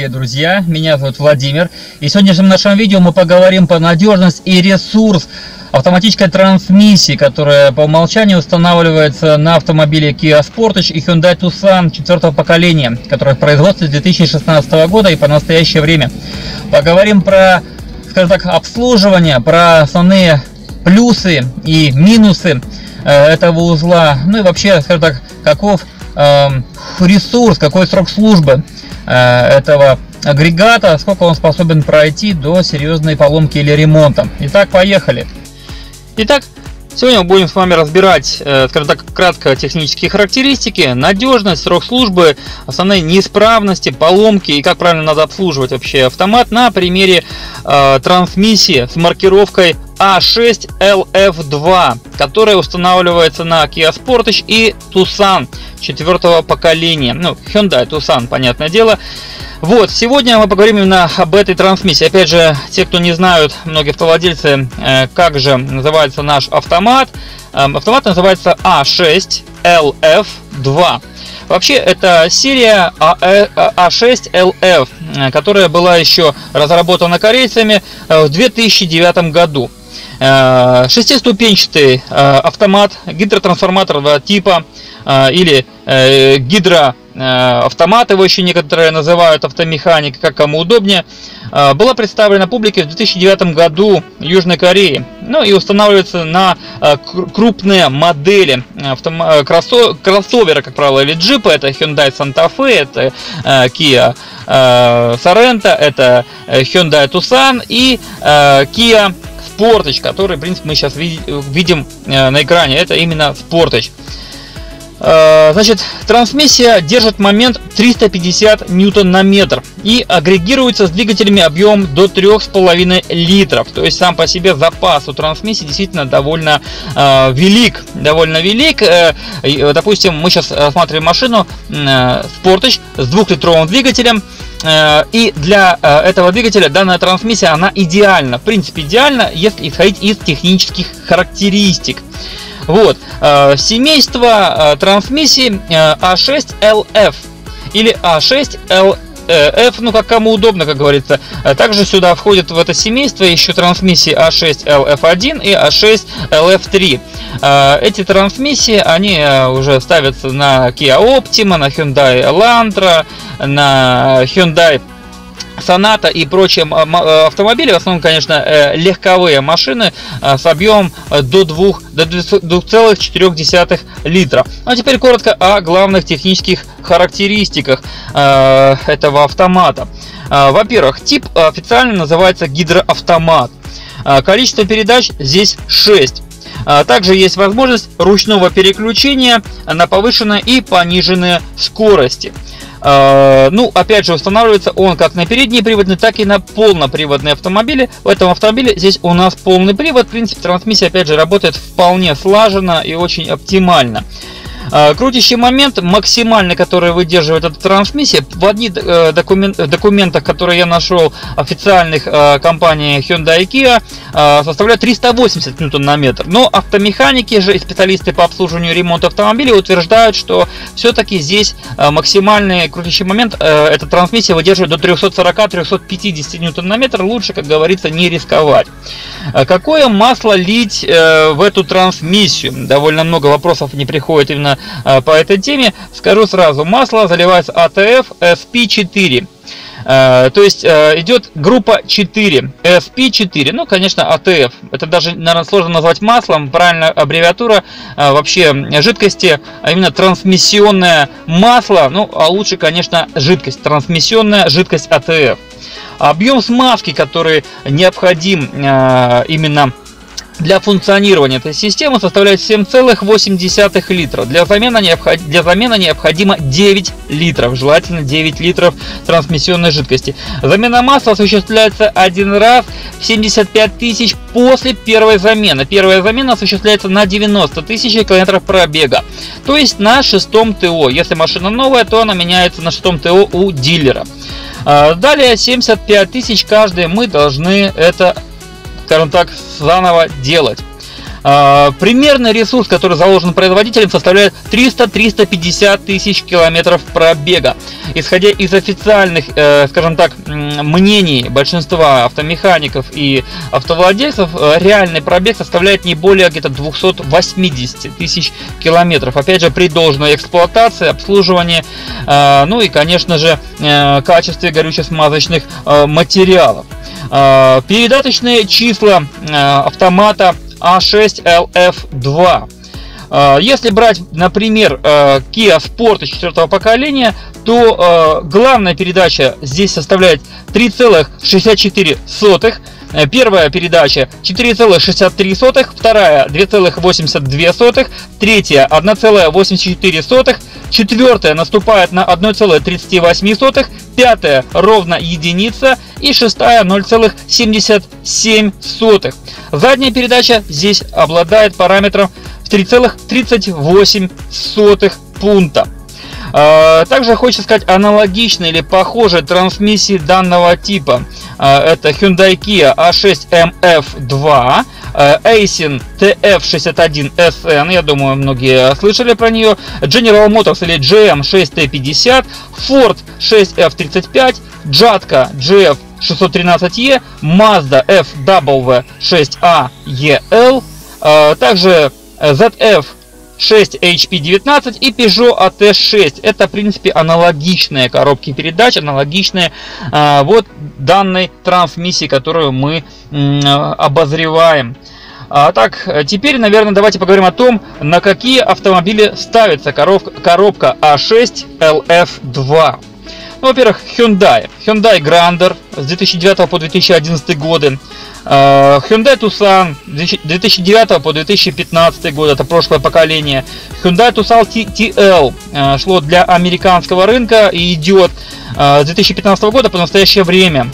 дорогие друзья, меня зовут Владимир. И в сегодняшнем нашем видео мы поговорим по надежность и ресурс автоматической трансмиссии, которая по умолчанию устанавливается на автомобиле Kia Sportage и Hyundai Tucson четвертого поколения, которое в производстве с 2016 года и по настоящее время. Поговорим про, скажем так, обслуживание, про основные плюсы и минусы э, этого узла, ну и вообще, скажем так, каков э, ресурс, какой срок службы этого агрегата, сколько он способен пройти до серьезной поломки или ремонта. Итак, поехали. Итак, сегодня мы будем с вами разбирать, э, скажем так, кратко технические характеристики, надежность, срок службы, основные неисправности, поломки и как правильно надо обслуживать вообще автомат на примере э, трансмиссии с маркировкой A6LF2, которая устанавливается на Kia Sportage и Tucson четвертого поколения. Ну, Hyundai Tucson, понятное дело. Вот, сегодня мы поговорим именно об этой трансмиссии. Опять же, те, кто не знают, многие автовладельцы, э, как же называется наш автомат. Эм, автомат называется A6LF2. Вообще, это серия A6LF, э, э, которая была еще разработана корейцами в 2009 году. Шестиступенчатый автомат гидротрансформаторного типа или гидро автомат, его еще некоторые называют автомеханик, как кому удобнее, была представлена публике в 2009 году Южной Корее. Ну и устанавливается на крупные модели кроссовера, как правило, или джипа. Это Hyundai Santa Fe, это Kia Sorento, это Hyundai Tucson и Kia Sportage, который, в принципе, мы сейчас видим на экране. Это именно Sportage. Э, значит, трансмиссия держит момент 350 ньютон на метр и агрегируется с двигателями объемом до 3,5 литров. То есть сам по себе запас у трансмиссии действительно довольно э, велик. Довольно велик. Э, э допустим, мы сейчас рассматриваем машину э, Sportage с двухлитровым двигателем. Э, и для этого двигателя данная трансмиссия, она идеальна. В принципе, идеальна, если исходить из технических характеристик. Вот. Э, семейство э, трансмиссии A6LF э, или A6L F, ну как кому удобно, как говорится. Также сюда входит в это семейство еще трансмиссии A6LF1 и A6LF3. Эти трансмиссии, они уже ставятся на Kia Optima, на Hyundai Elantra, на Hyundai Соната и прочие э, автомобили, в основном, конечно, э, легковые машины э, с объемом до 2 до 2,4 литра. А теперь коротко о главных технических характеристиках этого автомата. Во-первых, тип официально называется гидроавтомат. Количество передач здесь 6. Также есть возможность ручного переключения на повышенные и пониженные скорости. Э, ну, опять же, устанавливается он как на передние приводные, так и на полноприводные автомобили. В этом автомобиле здесь у нас полный привод. В принципе, трансмиссия, опять же, работает вполне слаженно и очень оптимально. А, крутящий момент максимальный, который выдерживает эта трансмиссия, в одних э, документ, документах, которые я нашел официальных э, компаний Hyundai и Kia, э, составляет 380 ньютон на метр. Но автомеханики же и специалисты по обслуживанию и ремонту автомобилей утверждают, что все-таки здесь максимальный крутящий момент эта трансмиссия выдерживает до 340-350 ньютон на метр. Лучше, как говорится, не рисковать. Какое масло лить в эту трансмиссию? Довольно много вопросов не приходит именно по этой теме. Скажу сразу, масло заливается ATF SP4. Uh, то есть uh, идет группа 4, SP4, ну, конечно, ATF. Это даже, наверное, сложно назвать маслом, правильная аббревиатура uh, вообще жидкости, а именно трансмиссионное масло, ну, а лучше, конечно, жидкость, трансмиссионная жидкость ATF. Объем смазки, который необходим именно для функционирования этой системы составляет 7,8 литра. Для замены, необход... для замены необходимо 9 литров, желательно 9 литров трансмиссионной жидкости. Замена масла осуществляется один раз в 75 тысяч после первой замены. Первая замена осуществляется на 90 тысяч километров пробега, то есть на шестом ТО. Если машина новая, то она меняется на шестом ТО у дилера. А, далее 75 тысяч каждый мы должны это скажем так, заново делать. А, примерный ресурс, который заложен производителем, составляет 300-350 тысяч километров пробега. Исходя из официальных, э, скажем так, мнений большинства автомехаников и автовладельцев, э, реальный пробег составляет не более где-то 280 тысяч километров. Опять же, при должной эксплуатации, обслуживании, э, ну и, конечно же, качестве горюче-смазочных материалов. Передаточные числа автомата a6LF2. А, если брать, например, а, Kia Sport четвертого поколения, то а, главная передача здесь составляет 3,64. Первая передача 4,63, вторая 2,82, третья 1,84, четвертая наступает на 1,38, пятая ровно единица и шестая 0,77. Задняя передача здесь обладает параметром в 3,38 пункта. А, также хочется сказать аналогичной или похожей трансмиссии данного типа. А, это Hyundai Kia A6MF2, Aisin TF61SN, я думаю, многие слышали про нее, General Motors или GM6T50, Ford 6F35, Jatka GF 613E, Mazda FW6AEL, а, также ZF 6 HP19 и Peugeot AT6. Это, в принципе, аналогичные коробки передач, аналогичные э, вот данной трансмиссии, которую мы э, обозреваем. А, так, теперь, наверное, давайте поговорим о том, на какие автомобили ставится коробка, коробка A6 LF2. Ну, во-первых, Hyundai. Hyundai Grander с 2009 по 2011 годы. Э, Hyundai Tucson 2009 по 2015 год, это прошлое поколение. Hyundai Tucson TL э, шло для американского рынка и идет э, с 2015 года по настоящее время.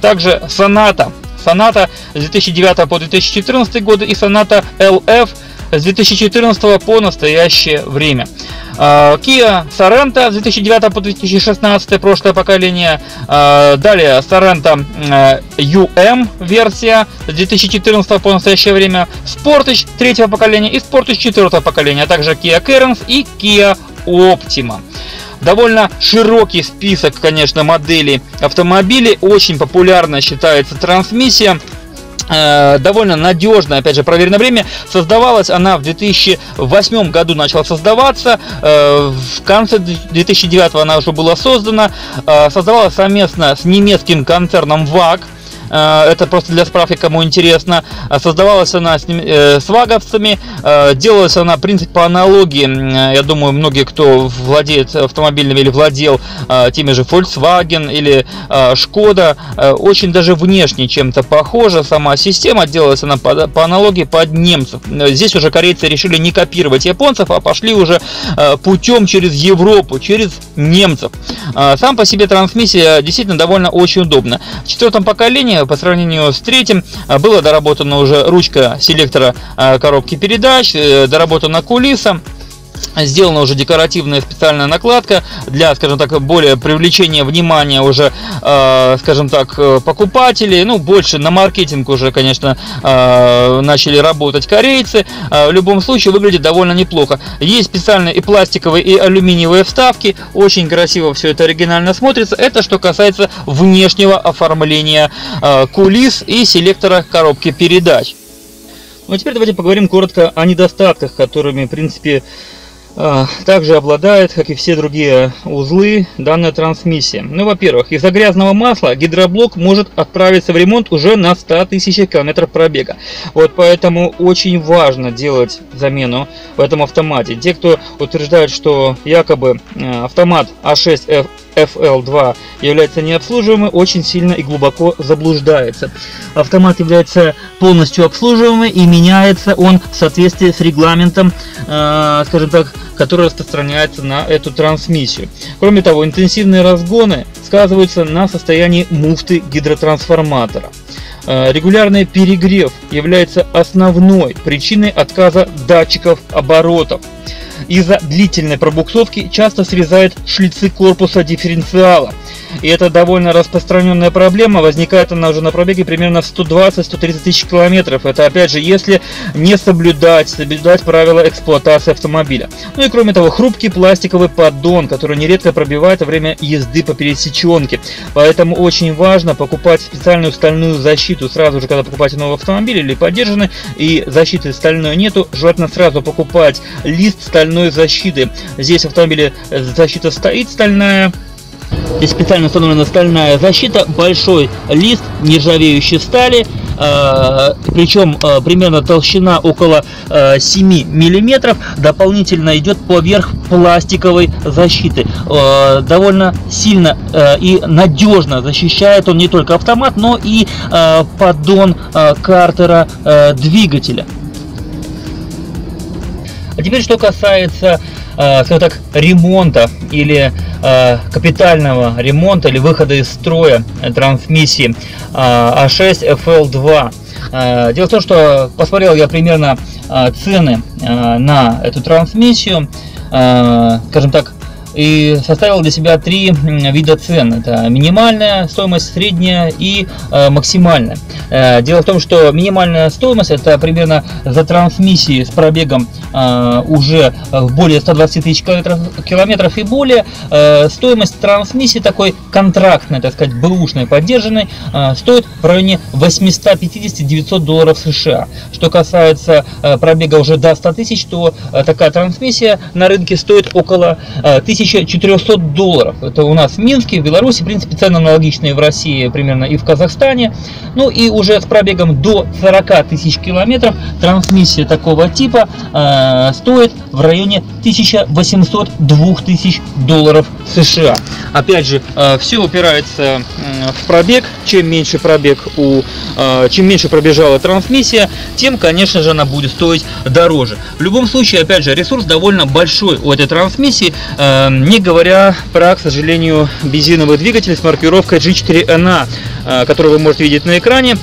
Также Sonata. Sonata с 2009 по 2014 годы и Sonata LF с 2014 по настоящее время. А, Kia Sorento с 2009 по 2016 прошлое поколение. А, далее Sorento UM версия с 2014 по настоящее время. Sportage третьего поколения и Sportage четвертого поколения, а также Kia Carens и Kia Optima. Довольно широкий список, конечно, моделей автомобилей. Очень популярно считается трансмиссия довольно надежно, опять же, проверено время. Создавалась она в 2008 году, начала создаваться. Э, в конце 2009 она уже была создана. Э, создавалась совместно с немецким концерном VAG. Э, это просто для справки, кому интересно. Э, создавалась она с, э, с ваговцами, делалась она, в принципе, по аналогии, я думаю, многие, кто владеет автомобильными или владел теми же Volkswagen или Шкода, очень даже внешне чем-то похожа сама система, делалась она по, по аналогии под немцев. Здесь уже корейцы решили не копировать японцев, а пошли уже путем через Европу, через немцев. Сам по себе трансмиссия действительно довольно очень удобна. В четвертом поколении по сравнению с третьим а, была доработана уже ручка селектора а, коробки передач, э, доработана кулиса. Сделана уже декоративная специальная накладка для, скажем так, более привлечения внимания уже, э, скажем так, э, покупателей. Ну, больше на маркетинг уже, конечно, э, начали работать корейцы. Э, в любом случае выглядит довольно неплохо. Есть специальные и пластиковые, и алюминиевые вставки. Очень красиво все это оригинально смотрится. Это что касается внешнего оформления э, кулис и селектора коробки передач. Ну а теперь давайте поговорим коротко о недостатках, которыми, в принципе, также обладает, как и все другие узлы, данная трансмиссия. Ну, во-первых, из-за грязного масла гидроблок может отправиться в ремонт уже на 100 тысяч километров пробега. Вот поэтому очень важно делать замену в этом автомате. Те, кто утверждает, что якобы э, автомат А6 FL2 является необслуживаемым, очень сильно и глубоко заблуждается. Автомат является полностью обслуживаемым и меняется он в соответствии с регламентом, э, скажем так, который распространяется на эту трансмиссию. Кроме того, интенсивные разгоны сказываются на состоянии муфты гидротрансформатора. Э, регулярный перегрев является основной причиной отказа датчиков оборотов из-за длительной пробуксовки часто срезают шлицы корпуса дифференциала. И это довольно распространенная проблема. Возникает она уже на пробеге примерно в 120-130 тысяч километров. Это опять же, если не соблюдать, соблюдать правила эксплуатации автомобиля. Ну и кроме того, хрупкий пластиковый поддон, который нередко пробивает во время езды по пересеченке. Поэтому очень важно покупать специальную стальную защиту сразу же, когда покупаете новый автомобиль или поддержанный, и защиты стальной нету, желательно сразу покупать лист стальной защиты. Здесь в автомобиле защита стоит стальная, Здесь специально установлена стальная защита, большой лист нержавеющей стали, э, причем э, примерно толщина около э, 7 миллиметров, дополнительно идет поверх пластиковой защиты. Э, довольно сильно э, и надежно защищает он не только автомат, но и э, поддон э, картера э, двигателя. А теперь, что касается Э, скажем так, ремонта или э, капитального ремонта или выхода из строя трансмиссии А6 э, FL2. Дело в том, что посмотрел я примерно цены на эту трансмиссию, скажем так, и составил для себя три вида цен. Это минимальная стоимость, средняя и э, максимальная. Э, дело в том, что минимальная стоимость это примерно за трансмиссии с пробегом э, уже в более 120 тысяч километров, километров и более. Э, стоимость трансмиссии такой контрактной, так сказать, бэушной, поддержанной, э, стоит в районе 850-900 долларов США. Что касается э, пробега уже до 100 тысяч, то э, такая трансмиссия на рынке стоит около э, 1000 1400 долларов. Это у нас в Минске, в Беларуси, в принципе, цены аналогичные в России примерно и в Казахстане. Ну и уже с пробегом до 40 тысяч километров трансмиссия такого типа э, стоит в районе 1800-2000 долларов США. Опять же, э, все упирается э, в пробег. Чем меньше пробег у, э, чем меньше пробежала трансмиссия, тем, конечно же, она будет стоить дороже. В любом случае, опять же, ресурс довольно большой у этой трансмиссии. Э, не говоря про, к сожалению, бензиновый двигатель с маркировкой G4NA, э, который вы можете видеть на экране.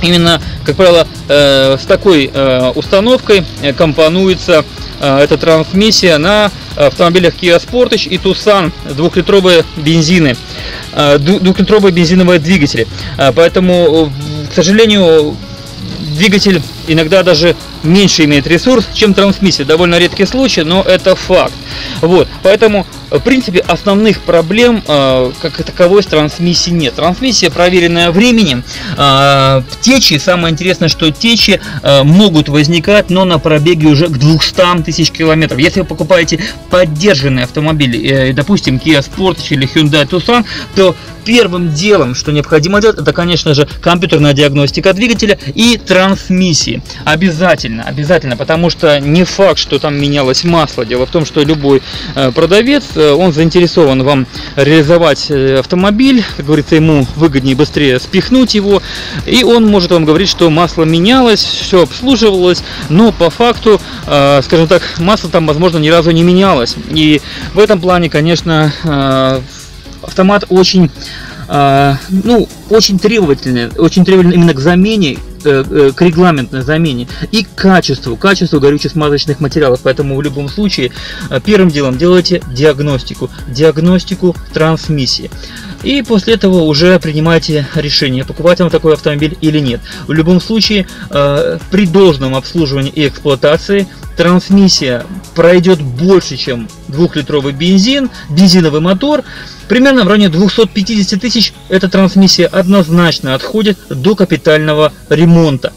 Именно, как правило, э, с такой э, установкой компонуется эта трансмиссия на автомобилях Kia Sportage и Tucson двухлитровые бензины, двухлитровые бензиновые двигатели. Поэтому, к сожалению, двигатель иногда даже меньше имеет ресурс, чем трансмиссия. Довольно редкий случай, но это факт. Вот, поэтому, в принципе, основных проблем э, как таковой с трансмиссией нет. Трансмиссия проверенная временем. Э, течи, самое интересное, что течи э, могут возникать, но на пробеге уже к 200 тысяч километров. Если вы покупаете поддержанный автомобиль, э, допустим, Kia Sportage или Hyundai Tucson, то первым делом, что необходимо делать, это, конечно же, компьютерная диагностика двигателя и трансмиссии. Обязательно, обязательно, потому что не факт, что там менялось масло. Дело в том, что любой э, продавец, э, он заинтересован вам реализовать э, автомобиль, как говорится, ему выгоднее быстрее спихнуть его, и он может вам говорить, что масло менялось, все обслуживалось, но по факту, скажем так, масло там, возможно, ни разу не менялось. И в этом плане, конечно, автомат очень, э, ну, очень требовательный, очень требовательный именно к замене, э, э, к регламентной замене и к качеству, качеству горюче-смазочных материалов. Поэтому в любом случае э, первым делом делайте диагностику, диагностику трансмиссии. И после этого уже принимайте решение, покупать вам такой автомобиль или нет. В любом случае, э, при должном обслуживании и эксплуатации трансмиссия пройдет больше, чем двухлитровый бензин, бензиновый мотор, Примерно в районе 250 тысяч эта трансмиссия однозначно отходит до капитального ремонта.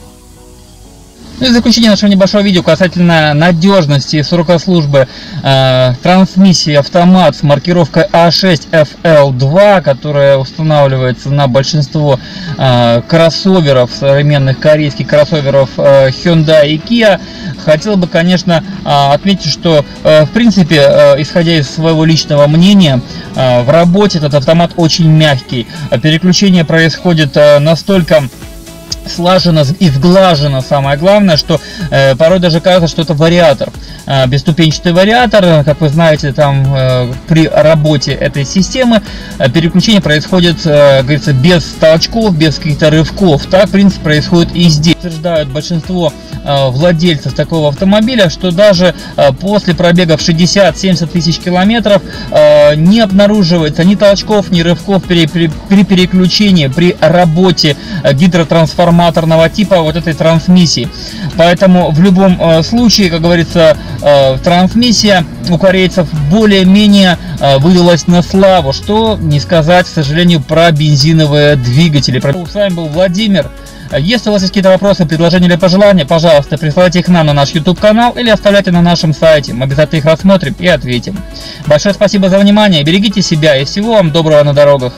Ну и в заключение нашего небольшого видео касательно надежности срока службы э, трансмиссии автомат с маркировкой A6FL2, которая устанавливается на большинство э, кроссоверов, современных корейских кроссоверов э, Hyundai и Kia. Хотел бы, конечно, э, отметить, что э, в принципе, э, исходя из своего личного мнения, э, в работе этот автомат очень мягкий. Переключение происходит э, настолько слажено и сглажено. Самое главное, что э, порой даже кажется, что это вариатор. Э, бесступенчатый вариатор, как вы знаете, там э, при работе этой системы э, переключение происходит, э, говорится, без толчков, без каких-то рывков. Так, в принципе, происходит и здесь. Утверждают большинство э, владельцев такого автомобиля, что даже э, после пробега в 60-70 тысяч километров э, не обнаруживается ни толчков, ни рывков при, при, при переключении, при работе э, гидротрансформатора трансформаторного типа вот этой трансмиссии. Поэтому в любом э, случае, как говорится, э, трансмиссия у корейцев более-менее э, вылилась на славу, что не сказать, к сожалению, про бензиновые двигатели. С вами был Владимир. Если у вас есть какие-то вопросы, предложения или пожелания, пожалуйста, присылайте их нам на наш YouTube канал или оставляйте на нашем сайте. Мы обязательно их рассмотрим и ответим. Большое спасибо за внимание, берегите себя и всего вам доброго на дорогах.